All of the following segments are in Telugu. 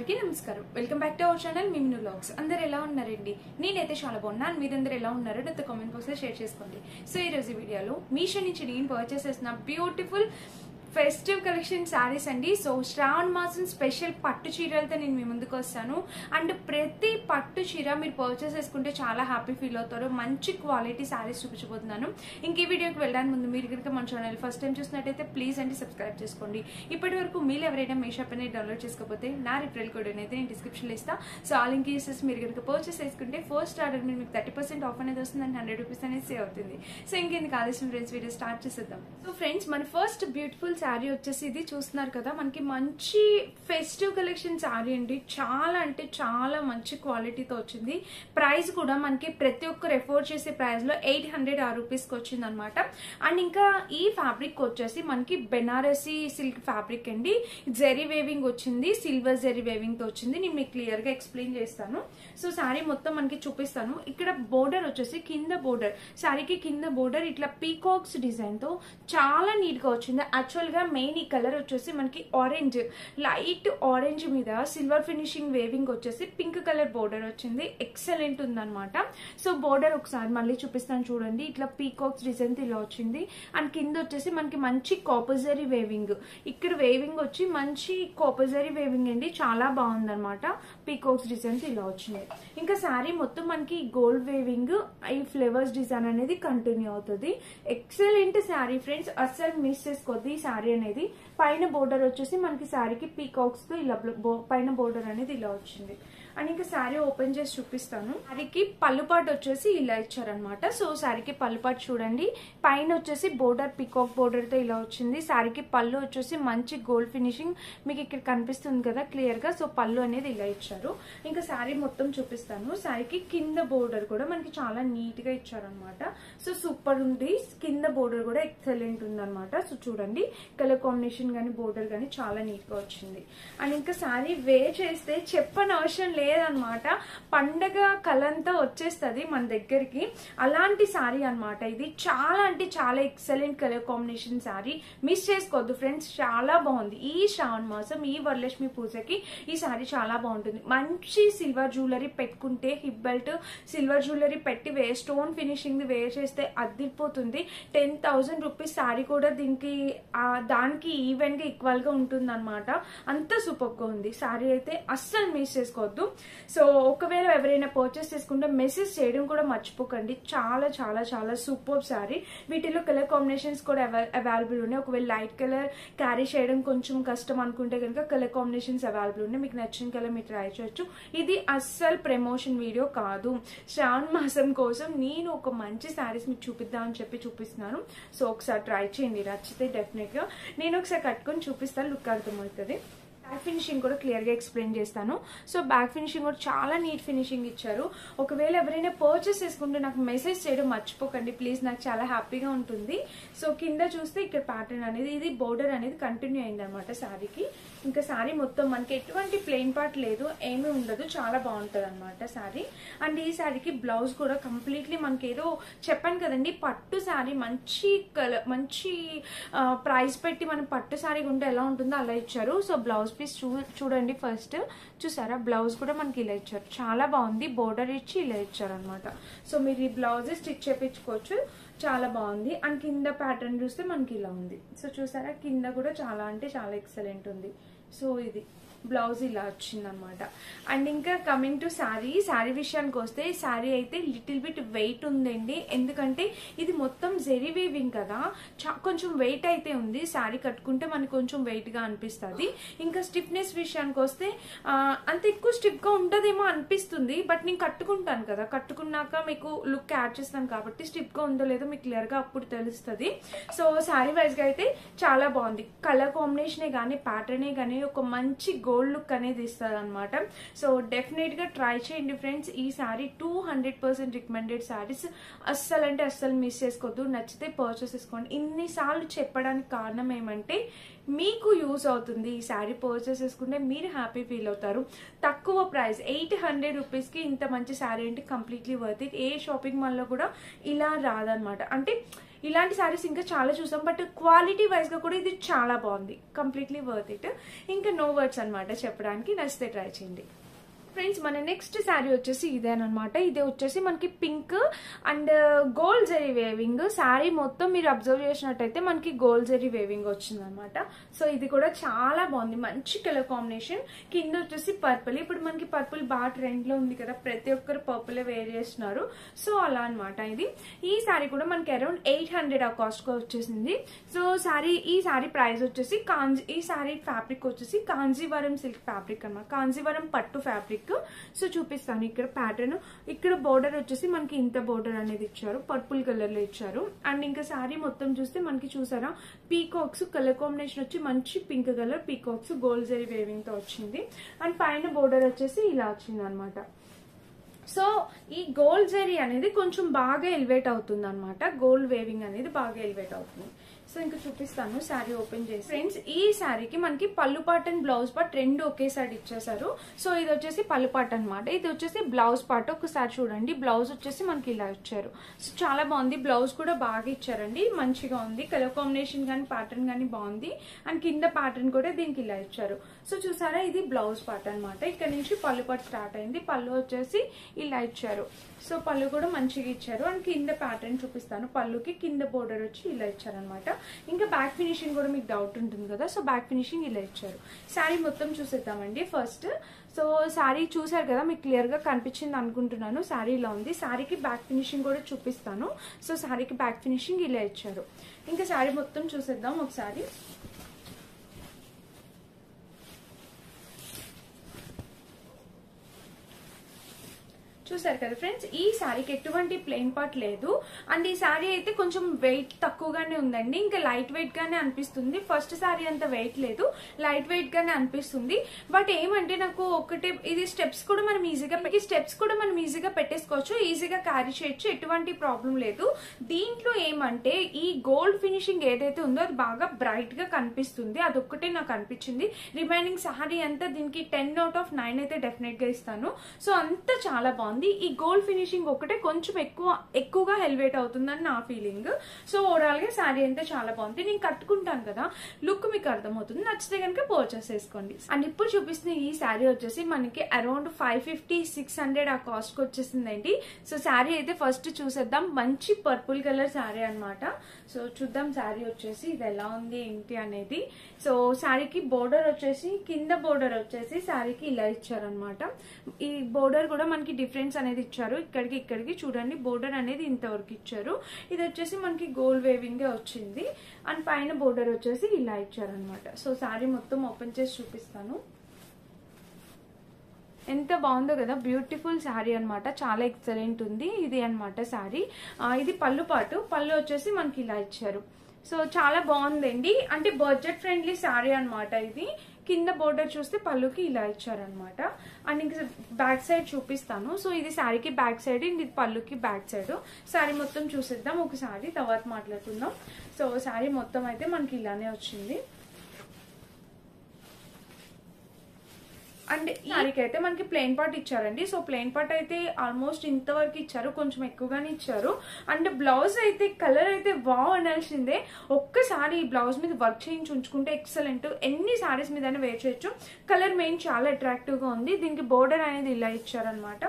అందరికీ నమస్కారం. Welcome back to our channel మిమ్ను లాగ్స్ అందరు ఎలా ఉన్నారండి? నేనైతే చాలా బాగున్నాను. మీరందరూ ఎలా ఉన్నారో నాతో కామెంట్ బాక్స్లో షేర్ చేసుకోండి. సో ఈ రోజు వీడియోలో మీషో నుంచి నేను పర్చేస్ చేసిన బ్యూటిఫుల్ ఫెస్టివ్ కలెక్షన్ శారీస్ అండి. సో శ్రావణ మాసం స్పెషల్ పట్టు చీరలతో నేను మీ ముందుకు వస్తాను. అండ్ ప్రతి పట్టు చీర మీరు పర్చేస్ చేసుకుంటే చాలా హ్యాపీ ఫీల్ అవుతారు. మంచి క్వాలిటీ శారీస్ చూపించబోతున్నాను. ఇంక ఈ వీడియోకి వెళ్ళడానికి ముందు మీరు కనుక మన ఛానల్ ఫస్ట్ టైం చూసినట్టయితే ప్లీజ్ అండి సబ్స్క్రైబ్ చేసుకోండి. ఇప్పటి వరకు మీరు ఎవరైనా మీ షాప్ అనేది డౌన్లోడ్ చేసుకోకపోతే నా రిఫరల్ కోడ్ అయితే నేను డిస్క్రిప్షన్లో ఇస్తాను సో ఆల్ ఇంకేసెస్ మీరు కనుక పర్చేస్ చేసుకుంటే ఫస్ట్ ఆర్డర్ మీరు మీకు థర్టీ పర్సెంట్ ఆఫ్ అనేది వస్తుంది అండ్ హండ్రెడ్ రూపీస్ అనేది సేవ్ అవుతుంది. సో ఇంకెందుకు ఆలస్యం ఫ్రెండ్స్ వీడియో స్టార్ట్ చేసేద్దాం. సో ఫ్రెండ్స్ మన ఫస్ట్ బ్యూటిఫుల్ శారీ వచ్చేసి ఇది చూస్తున్నారు కదా. మనకి మంచి ఫెస్టివ్ కలెక్షన్ శారీ అండి. చాలా అంటే చాలా మంచి క్వాలిటీతో వచ్చింది. ప్రైస్ కూడా మనకి ప్రతి ఒక్కరు ఎఫోర్డ్ చేసే ప్రైస్లో ఎయిట్ హండ్రెడ్ ఆ రూపీస్కి వచ్చింది అనమాట అండ్ ఇంకా ఈ ఫ్యాబ్రిక్ వచ్చేసి మనకి బెనారసీ సిల్క్ ఫ్యాబ్రిక్ అండి. జెరీ వేవింగ్ వచ్చింది. సిల్వర్ జెరీ వేవింగ్తో వచ్చింది. నేను మీకు క్లియర్గా ఎక్స్ప్లెయిన్ చేస్తాను. సో శారీ మొత్తం మనకి చూపిస్తాను. ఇక్కడ బోర్డర్ వచ్చేసి కింద బోర్డర్ శారీకి కింద బోర్డర్ ఇట్లా పీకాక్స్ డిజైన్తో చాలా నీట్గా వచ్చింది. యాక్చువల్ గా మెయిన్ ఈ కలర్ వచ్చేసి మనకి ఆరెంజ్ లైట్ ఆరెంజ్ మీద సిల్వర్ ఫినిషింగ్ వేవింగ్ వచ్చేసి పింక్ కలర్ బోర్డర్ వచ్చింది. ఎక్సలెంట్ ఉందనమాట సో బోర్డర్ ఒకసారి మళ్ళీ చూపిస్తాను చూడండి. ఇట్లా పీకాక్స్ డిజైన్ ఇలా వచ్చింది. అండ్ కింద వచ్చేసి మనకి మంచి కాపజరీ వేవింగ్ ఇక్కడ వేవింగ్ వచ్చి మంచి కాపజరీ వేవింగ్ అండి. చాలా బాగుందనమాట పీకాక్స్ డిజైన్స్ ఇలా వచ్చింది. ఇంకా శారీ మొత్తం మనకి గోల్డ్ వేవింగ్ ఈ ఫ్లేవర్స్ డిజైన్ అనేది కంటిన్యూ అవుతుంది. ఎక్సలెంట్ శారీ ఫ్రెండ్స్ అస్సలు మిస్ చేసుకోవద్దు ఈ శారీ అనేది పైన బోర్డర్ వచ్చేసి మనకి శారీకి పీకాక్స్తో ఇలా పైన బోర్డర్ అనేది ఇలా వచ్చింది. అండ్ ఇంకా శారీ ఓపెన్ చేసి చూపిస్తాను. శారీకి పళ్ళుపాటు వచ్చేసి ఇలా ఇచ్చారనమాట సో శారీకి పళ్ళుపాటు చూడండి. పైన వచ్చేసి బోర్డర్ పికాక్ బోర్డర్తో ఇలా వచ్చింది. శారీకి పళ్ళు వచ్చేసి మంచి గోల్డ్ ఫినిషింగ్ మీకు ఇక్కడ కనిపిస్తుంది కదా క్లియర్గా సో పళ్ళు అనేది ఇలా ఇచ్చారు. ఇంకా శారీ మొత్తం చూపిస్తాను. శారీకి కింద బోర్డర్ కూడా మనకి చాలా నీట్గా ఇచ్చారనమాట సో సూపర్ ఉంది. కింద బోర్డర్ కూడా ఎక్సలెంట్ ఉందనమాట సో చూడండి. కలర్ కాంబినేషన్ గానీ బోర్డర్ గానీ చాలా నీట్గా వచ్చింది. అండ్ ఇంకా శారీ వే చేస్తే చెప్పని అవసరం లేదు. లేదనమాట. పండగ కలంతా వచ్చేస్తుంది మన దగ్గరికి. అలాంటి శారీ అన్నమాట ఇది. చాలా అంటే చాలా excellent colour combination sari. Miss చేసుకోవద్దు ఫ్రెండ్స్. చాలా బాగుంది. ఈ శ్రావణ మాసం ఈ వరలక్ష్మి పూజకి ఈ శారీ చాలా బాగుంటుంది. మంచి సిల్వర్ జ్యువెలరీ పెట్టుకుంటే హిప్ బెల్ట్ సిల్వర్ జ్యువెలరీ పెట్టి వే స్టోన్ ఫినిషింగ్ వేర్ చేస్తే అద్దిపోతుంది టెన్ థౌసండ్ రూపీస్ శారీ కూడా దీనికి దానికి ఈవెంట్గా గా ఈక్వల్గా ఉంటుంది అనమాట అంత సూపర్గా ఉంది. శారీ అయితే అస్సలు మిస్ చేసుకోవద్దు. సో ఒకవేళ ఎవరైనా పర్చేస్ చేసుకుంటే మెసేజ్ చేయడం కూడా మర్చిపోకండి. చాలా చాలా చాలా సూపర్ శారీ వీటిలో కలర్ కాంబినేషన్స్ కూడా అవైలబుల్ ఉన్నాయి. ఒకవేళ లైట్ కలర్ క్యారీ చేయడం కొంచెం కష్టం అనుకుంటే కనుక కలర్ కాంబినేషన్స్ అవైలబుల్ ఉన్నాయి. మీకు నచ్చిన కలర్ మీరు ట్రై చేయొచ్చు. ఇది అస్సలు ప్రమోషన్ వీడియో కాదు. శ్రావణ మాసం కోసం నేను ఒక మంచి శారీస్ మీకు చూపిద్దామని చెప్పి చూపిస్తున్నాను. సో ఒకసారి ట్రై చేయండి. నచ్చితే డెఫినెట్గా నేను ఒకసారి కట్టుకొని చూపిస్తాను. లుక్ అర్థమవుతుంది. బ్యాక్ ఫినిషింగ్ కూడా క్లియర్గా ఎక్స్ప్లెయిన్ చేస్తాను. సో బ్యాక్ ఫినిషింగ్ కూడా చాలా నీట్ ఫినిషింగ్ ఇచ్చారు. ఒకవేళ ఎవరైనా పర్చేస్ చేసుకుంటే నాకు మెసేజ్ చేయడం మర్చిపోకండి. ప్లీజ్ నాకు చాలా హ్యాపీగా ఉంటుంది. సో కింద చూస్తే ఇక్కడ ప్యాటర్న్ అనేది ఇది బోర్డర్ అనేది కంటిన్యూ అయింది అనమాట శారీకి ఇంకా శారీ మొత్తం మనకి ఎటువంటి ప్లెయిన్ పార్ట్ లేదు ఏమీ ఉండదు చాలా బాగుంటుంది అనమాట శారీ. అండ్ ఈ శారీకి బ్లౌజ్ కూడా కంప్లీట్లీ మనకి ఏదో చెప్పాను కదండి పట్టు శారీ మంచి కలర్ మంచి ప్రైస్ పెట్టి మనం పట్టు శారీ ఉంటే ఎలా ఉంటుందో అలా ఇచ్చారు. సో బ్లౌజ్ పీస్ చూ చూడండి ఫస్ట్ చూసారా? బ్లౌజ్ కూడా మనకి ఇలా ఇచ్చారు. చాలా బాగుంది. బోర్డర్ ఇచ్చి ఇలా ఇచ్చారు అనమాట సో మీరు ఈ బ్లౌజ్ స్టిచ్ చేపించుకోవచ్చు. చాలా బాగుంది. అండ్ కింద ప్యాటర్న్ చూస్తే మనకి ఇలా ఉంది. సో చూసారా? కింద కూడా చాలా అంటే చాలా ఎక్సలెంట్ ఉంది. సో ఇది బ్లౌజ్ ఇలా వచ్చిందనమాట అండ్ ఇంకా కమింగ్ టు శారీ శారీ విషయానికి వస్తే శారీ అయితే లిటిల్ బిట్ వెయిట్ ఉందండి. ఎందుకంటే ఇది మొత్తం జెరీ వీవింగ్ కదా. చా- కొంచెం వెయిట్ అయితే ఉంది. శారీ కట్టుకుంటే మనకు కొంచెం వెయిట్గా అనిపిస్తుంది. ఇంకా స్టిఫ్నెస్ విషయానికి వస్తే అంత ఎక్కువ స్టిఫ్గా ఉంటుందేమో అనిపిస్తుంది. బట్ నేను కట్టుకుంటాను కదా. కట్టుకున్నాక మీకు లుక్ యాడ్ చేస్తాను కాబట్టి స్టిఫ్గా ఉందో లేదో మీకు క్లియర్గా అప్పుడు తెలుస్తుంది. సో శారీ వైజ్గా అయితే చాలా బాగుంది. కలర్ కాంబినేషనే కానీ ప్యాటర్నే కానీ ఒక మంచి గోల్డ్ లుక్ అనేది ఇస్తారనమాట అనమాట సో డెఫినెట్గా ట్రై చేయండి ఫ్రెండ్స్ ఈ sari two hundred percent recommended saris అస్సలు అంటే అస్సలు మిస్ చేసుకోవద్దు నచ్చితే పర్చేస్ చేసుకోండి. ఇన్నిసార్లు చెప్పడానికి కారణం ఏమంటే మీకు యూజ్ అవుతుంది ఈ శారీ పర్చేస్ చేసుకుంటే మీరు హ్యాపీ ఫీల్ అవుతారు. తక్కువ ప్రైస్ ఎయిట్ హండ్రెడ్ రూపీస్కి ఇంత మంచి శారీ అంటే completely worth it a shopping మాల్లో కూడా ఇలా రాదనమాట అంటే ఇలాంటి శారీస్ ఇంకా చాలా చూసాం బట్ క్వాలిటీ వైజ్గా కూడా ఇది చాలా బాగుంది. కంప్లీట్లీ వర్త్ ఇట్ ఇంకా నో వర్డ్స్ అన్నమాట చెప్పడానికి. నచ్చితే ట్రై చేయండి. ఫ్రెండ్స్ మన నెక్స్ట్ శారీ వచ్చేసి ఇదేనమాట ఇదే వచ్చేసి మనకి pink and gold zari weaving sari మొత్తం మీరు అబ్జర్వ్ చేసినట్టయితే మనకి గోల్డ్ జరీ వేవింగ్ వచ్చిందనమాట సో ఇది కూడా చాలా బాగుంది. మంచి కలర్ కాంబినేషన్ కింద వచ్చేసి పర్పుల్ ఇప్పుడు మనకి పర్పుల్ బాగా ట్రెండ్లో ఉంది కదా. ప్రతి ఒక్కరు పర్పుల్ వేర్ చేస్తున్నారు. సో అలా అనమాట ఇది. ఈ శారీ కూడా మనకి అరౌండ్ ఎయిట్ హండ్రెడ్ ఆ కాస్ట్గా వచ్చేసింది. సో శారీ ఈ శారీ ప్రైస్ వచ్చేసి కాంజీ ఈ శారీ ఫ్యాబ్రిక్ వచ్చేసి కాంజీవరం సిల్క్ ఫ్యాబ్రిక్ అనమాట కాంజీవరం పట్టు ఫ్యాబ్రిక్ సో చూపిస్తాను ఇక్కడ ప్యాటర్న్ ఇక్కడ బోర్డర్ వచ్చేసి మనకి ఇంత బోర్డర్ అనేది ఇచ్చారు. పర్పుల్ కలర్లో ఇచ్చారు. అండ్ ఇంకా శారీ మొత్తం చూస్తే మనకి చూసారా? పీకాక్స్ కలర్ కాంబినేషన్ వచ్చి మంచి pink colour peacocks gold zari వేవింగ్తో వచ్చింది. అండ్ పైన బోర్డర్ వచ్చేసి ఇలా వచ్చింది అనమాట సో ఈ గోల్డ్ జరీ అనేది కొంచెం బాగా ఎలివేట్ అవుతుంది అనమాట గోల్డ్ వేవింగ్ అనేది బాగా ఎలివేట్ అవుతుంది. సో ఇంకా చూపిస్తాను శారీ ఓపెన్ చేసి. ఫ్రెండ్స్ ఈ శారీకి మనకి పళ్ళు పాటన్ అండ్ బ్లౌజ్ పార్ట్ రెండు ఒకేసారి ఇచ్చేసారు సో ఇది వచ్చేసి పళ్ళు పాట అనమాట ఇది వచ్చేసి బ్లౌజ్ పార్ట్ ఒకసారి చూడండి. బ్లౌజ్ వచ్చేసి మనకి ఇలా ఇచ్చారు. సో చాలా బాగుంది. బ్లౌజ్ కూడా బాగా ఇచ్చారండి. మంచిగా ఉంది. కలర్ కాంబినేషన్ కానీ ప్యాటర్న్ కానీ బాగుంది. అండ్ కింద ప్యాటర్న్ కూడా దీనికి ఇలా ఇచ్చారు. సో చూసారా? ఇది బ్లౌజ్ పార్ట్ అనమాట ఇక్కడ నుంచి పళ్ళు పాట స్టార్ట్ అయింది. పళ్ళు వచ్చేసి ఇలా ఇచ్చారు. సో పళ్ళు కూడా మంచిగా ఇచ్చారు. అండ్ కింద ప్యాటర్న్ చూపిస్తాను. పళ్ళుకి కింద బోర్డర్ వచ్చి ఇలా ఇచ్చారనమాట ఇంకా బ్యాక్ ఫినిషింగ్ కూడా మీకు డౌట్ ఉంటుంది కదా సో బ్యాక్ ఫినిషింగ్ ఇలా ఇచ్చారు. శారీ మొత్తం చూసేద్దామండి ఫస్ట్ సో శారీ చూసారు కదా మీకు క్లియర్గా కనిపించింది అనుకుంటున్నాను. శారీ ఇలా ఉంది. శారీకి బ్యాక్ ఫినిషింగ్ కూడా చూపిస్తాను. సో శారీకి బ్యాక్ ఫినిషింగ్ ఇలా ఇచ్చారు. ఇంకా శారీ మొత్తం చూసేద్దాం ఒకసారి. చూసారు కదా ఫ్రెండ్స్? ఈ శారీకి ఎటువంటి ప్లెయిన్ పార్ట్ లేదు. అండ్ ఈ శారీ అయితే కొంచెం వెయిట్ తక్కువగానే ఉందండి. ఇంకా లైట్ వెయిట్ గానే అనిపిస్తుంది. ఫస్ట్ శారీ అంత వెయిట్ లేదు. లైట్ వెయిట్ గానే అనిపిస్తుంది. బట్ ఏమంటే నాకు ఒకటే ఇది స్టెప్స్ కూడా మనం ఈజీగా ఈ స్టెప్స్ కూడా మనం ఈజీగా పెట్టేసుకోవచ్చు. ఈజీగా క్యారీ చేయొచ్చు. ఎటువంటి ప్రాబ్లం లేదు. దీంట్లో ఏమంటే ఈ గోల్డ్ ఫినిషింగ్ ఏదైతే ఉందో అది బాగా బ్రైట్గా కనిపిస్తుంది. అదొక్కటే నాకు అనిపించింది. రిమైనింగ్ శారీ అంతా దీనికి టెన్ అవుట్ ఆఫ్ నైన్ అయితే డెఫినెట్గా ఇస్తాను. సో అంతా చాలా బాగుంది. ఈ గోల్డ్ ఫినిషింగ్ ఒకటే కొంచెం ఎక్కువ ఎక్కువగా హెల్వేట్ అవుతుందని నా ఫీలింగ్ సో ఓవరాల్గా శారీ అయితే చాలా బాగుంది. నేను కట్టుకుంటాను కదా లుక్ మీకు అర్థమవుతుంది. నచ్చితే కనుక పర్చేస్ చేసుకోండి. అండ్ ఇప్పుడు చూపిస్తున్న ఈ శారీ వచ్చేసి మనకి around five fifty six hundred ఆ కాస్ట్కి వచ్చేసిందండి. సో శారీ అయితే ఫస్ట్ చూసేద్దాం. మంచి పర్పుల్ కలర్ శారీ అన్నమాట. సో చూద్దాం శారీ వచ్చేసి ఇది ఎలా ఉంది ఏంటి అనేది. సో శారీకి బోర్డర్ వచ్చేసి కింద బోర్డర్ వచ్చేసి శారీకి ఇలా ఇచ్చారనమాట ఈ బోర్డర్ కూడా మనకి డిఫరెంట్ డిజైన్స్ అనేది ఇచ్చారు. ఇక్కడికి ఇక్కడికి చూడండి బోర్డర్ అనేది ఇంతవరకు ఇచ్చారు. ఇది వచ్చేసి మనకి గోల్డ్ వేవింగ్ వచ్చింది. అండ్ పైన బోర్డర్ వచ్చేసి ఇలా ఇచ్చారనమాట సో శారీ మొత్తం ఓపెన్ చేసి చూపిస్తాను. ఎంత బాగుందో కదా బ్యూటిఫుల్ శారీ అన్నమాట. చాలా ఎక్సలెంట్ ఉంది ఇది అన్నమాట శారీ. ఇది పళ్ళు పాటు. పళ్ళు వచ్చేసి మనకి ఇలా ఇచ్చారు. సో చాలా బాగుందండి. అంటే బడ్జెట్ ఫ్రెండ్లీ శారీ అన్నమాట ఇది. కింద బోర్డర్ చూస్తే పళ్ళుకి ఇలా ఇచ్చారనమాట అండ్ ఇంకా బ్యాక్ సైడ్ చూపిస్తాను. సో ఇది శారీకి బ్యాక్ సైడ్ ఇది పళ్ళుకి బ్యాక్ సైడ్ శారీ మొత్తం చూసేద్దాం. ఒకసారి తర్వాత మాట్లాడుకుందాం. సో శారీ మొత్తం అయితే మనకి ఇలానే వచ్చింది. అండ్ ఈ అయితే మనకి ప్లెయిన్ పార్ట్ ఇచ్చారండి. సో ప్లెయిన్ పార్ట్ అయితే ఆల్మోస్ట్ ఇంతవరకు ఇచ్చారు. కొంచెం ఎక్కువగానే ఇచ్చారు. అండ్ బ్లౌజ్ అయితే కలర్ అయితే వావ్ అనాల్సిందే. ఒక్కసారి ఈ బ్లౌజ్ మీద వర్క్ చేయించి ఉంచుకుంటే ఎక్సలెంట్ ఎన్ని సారీస్ మీద వేర్ చేయొచ్చు. కలర్ మెయిన్ చాలా అట్రాక్టివ్గా ఉంది. దీనికి బోర్డర్ అనేది ఇలా ఇచ్చారనమాట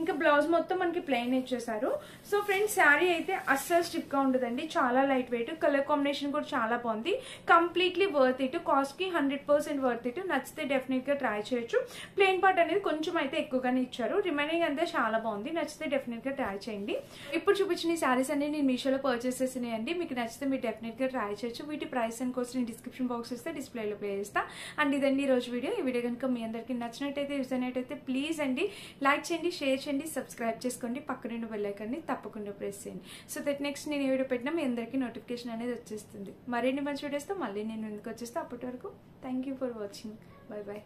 ఇంకా బ్లౌజ్ మొత్తం మనకి ప్లెయిన్ ఇచ్చేసారు సో ఫ్రెండ్స్ శారీ అయితే అస్సలు స్టిక్గా ఉండదండి. చాలా లైట్ వెయిట్ కలర్ కాంబినేషన్ కూడా చాలా బాగుంది. కంప్లీట్లీ వర్త్ ఇట్ కాస్ట్కి హండ్రెడ్ పర్సెంట్ వర్త్ ఇట్ నచ్చితే డెఫినెట్గా ట్రై చేయొచ్చు. ప్లెయిన్ పార్ట్ అనేది కొంచెం అయితే ఎక్కువగానే ఇచ్చారు. రిమైనింగ్ అంతా చాలా బాగుంది. నచ్చితే డెఫినెట్గా ట్రై చేయండి. ఇప్పుడు చూపించిన ఈ సారీస్ అన్ని నేను మీషోలో పర్చేస్ చేసినాయండి. మీకు నచ్చితే మీరు డెఫినెట్గా ట్రై చేయొచ్చు. వీటి ప్రైస్ అండ్ కోసం నేను డిస్క్రిప్షన్ బాక్స్ ఇస్తే డిస్ప్లేలో ప్లే చేస్తా. అండ్ ఇదండి ఈ రోజు వీడియో ఈ వీడియో కనుక మీ అందరికీ నచ్చినట్టయితే యూజ్ అయినట్టయితే ప్లీజ్ అండి లైక్ చేయండి షేర్ చేయండి సబ్స్క్రైబ్ చేసుకోండి. పక్కనుండి బెల్లైకాన్ని తప్పకుండా ప్రెస్ చేయండి. సో దట్ నెక్స్ట్ నేను ఏ వీడియో పెట్టినా మీ అందరికీ నోటిఫికేషన్ అనేది వచ్చేస్తుంది. మరిన్ని మంచి వీడియోస్తో మళ్ళీ నేను ఎందుకు వచ్చేస్తే. అప్పటి వరకు thank you for watching bye bye